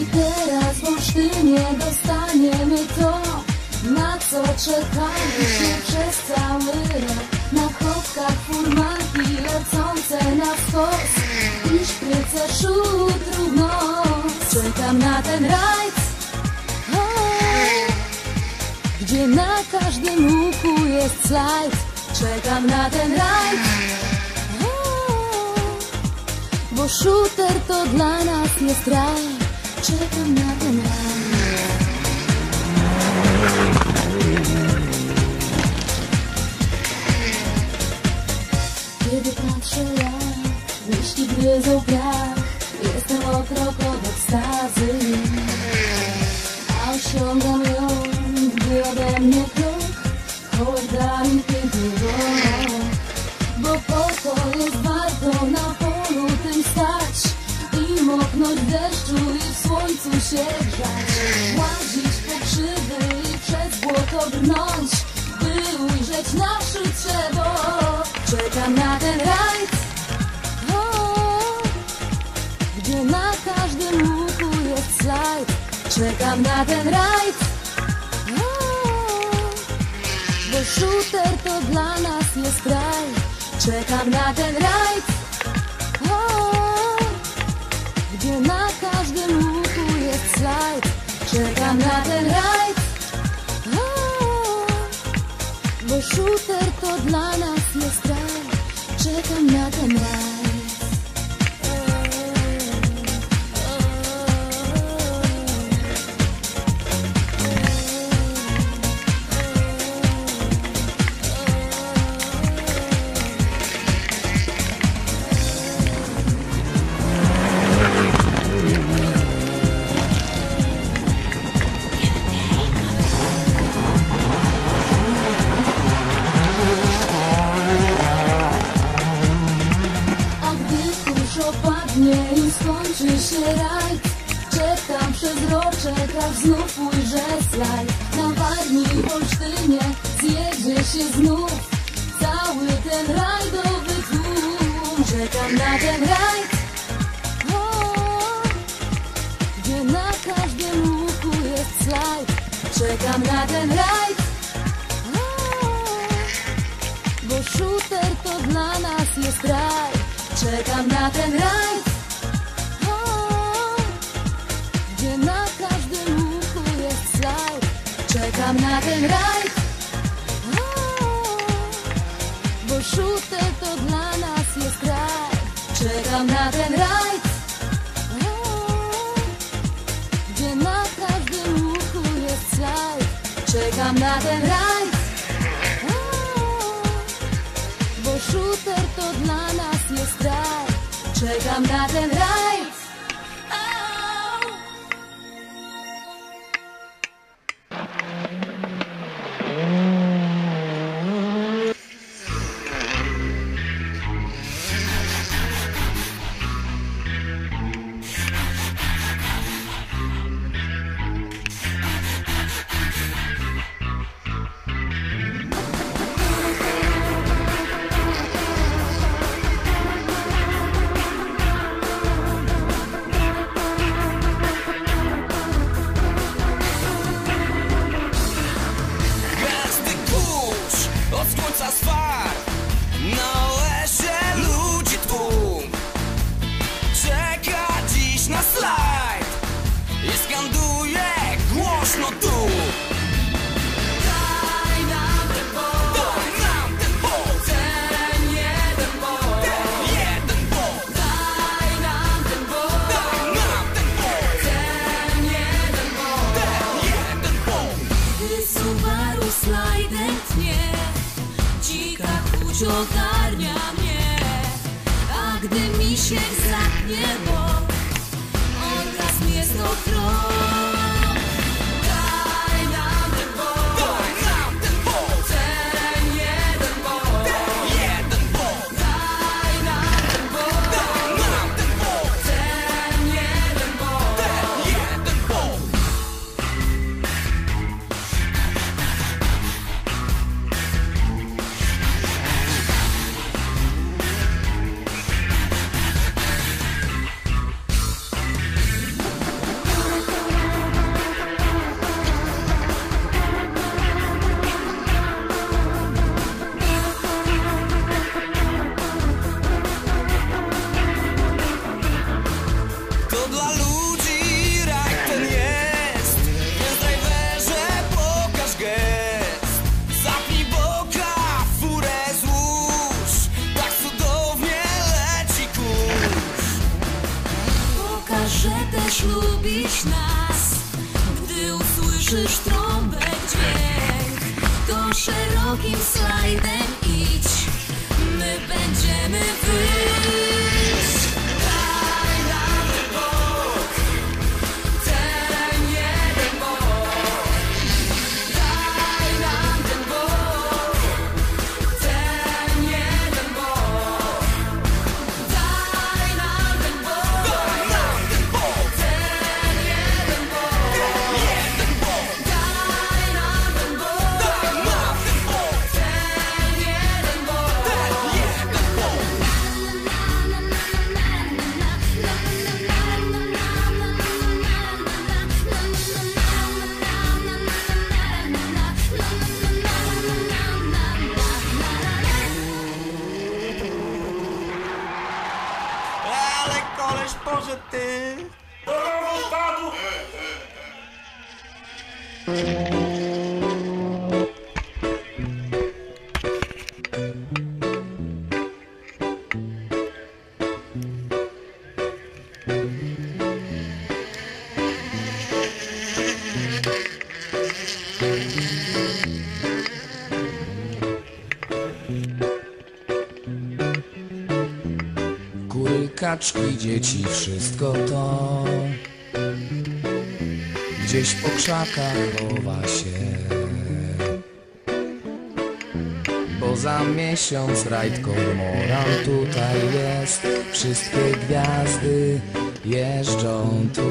I teraz w Olsztynie dostaniemy to, na co czekaliśmy przez cały rok. Na chodkach furmanki lecące na skos i szpryce szutrów nos. Czekam na ten rajd, gdzie na każdym łuku jest slajd. Czekam na ten rajd, bo shooter to dla nas jest raj. Czekam na ten rajd. Kiedy patrzę jak liści gryzą Nasze drzewo Czekam na ten rajd. Gdzie na każdym łuku jest slajd Czekam na ten rajd. Bo shooter to dla nas jest raj. Czekam na ten rajd Czekam opadnie i skończy się rajd Czekam przez roczek, aż znów ujrzę slajd Na Warmii w Olsztynie zjedzie się znów. Cały ten rajdowy tłum Czekam na ten rajd Gdzie na każdym łuku jest slajd Czekam na ten rajd Czekam na ten rajd, gdzie na każdym łuku jest slajd. Czekam na ten rajd, bo shooter to dla nas jest raj. Czekam na ten rajd, gdzie na każdym łuku jest slajd. Czekam na ten rajd. Bo shooter to dla nas jest raj Czekam na ten rajd mi się zlatnie, bo on raz mnie. Usłyszysz trąbek dźwięk. To szerokim slajdem idź. My będziemy wyjść ter. Tô revoltado! Hum. Kaczki, dzieci, wszystko to Gdzieś po krzakach chowa się. Bo za miesiąc rajd kormoran tutaj jest. Wszystkie gwiazdy jeżdżą tu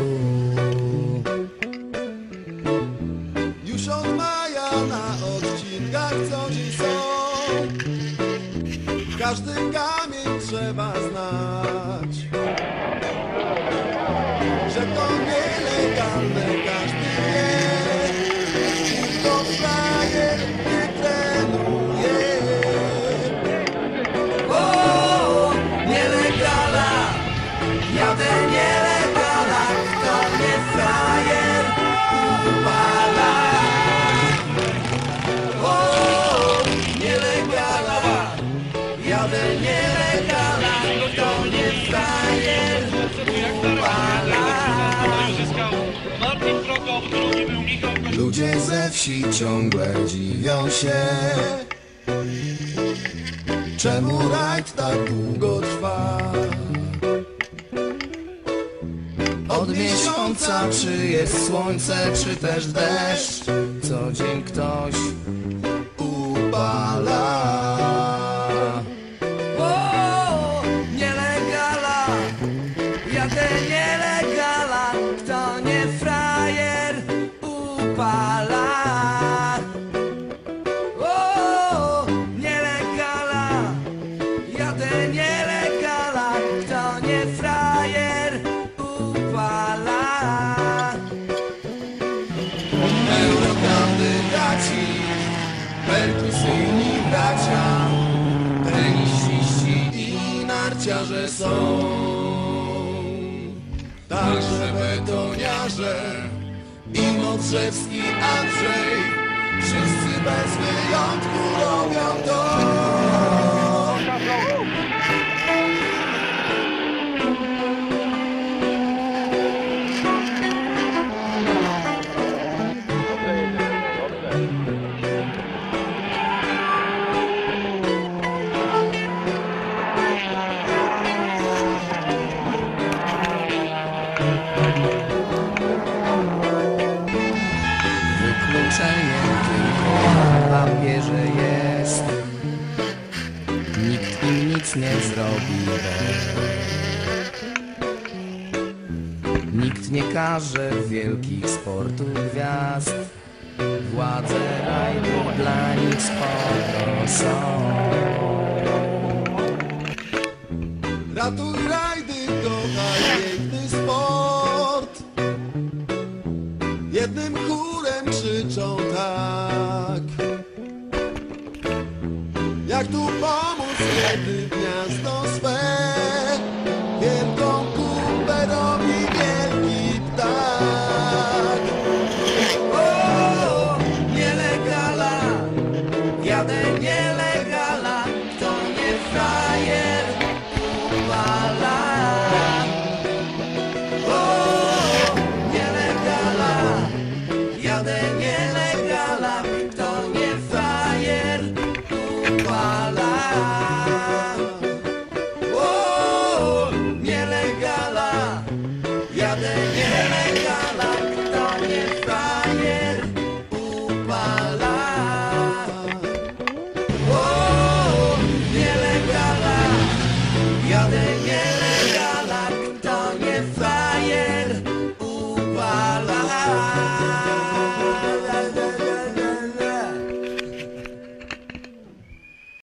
trzeba znać Ludzie ze wsi ciągle dziwią się. Czemu rajd tak długo trwa? Od miesiąca, czy jest słońce, czy też deszcz? Co dzień ktoś upala upala O, nielegala, jadę nielegala Kto nie frajer, upala. Eurokandydaci, perkusyjni bracia, tenisiści i narciarze są. Także betoniarze i Modrzewski Andrzej, wszyscy bez wyjątku robią to. nie zrobimy Nikt nie każe wielkich sportu gwiazd. Władze rajdu dla nich spoko są. Ratuj rajdy, kochaj piękny sport. Jednym chórem krzyczą tak. Jak tu pomóc, kiedy No.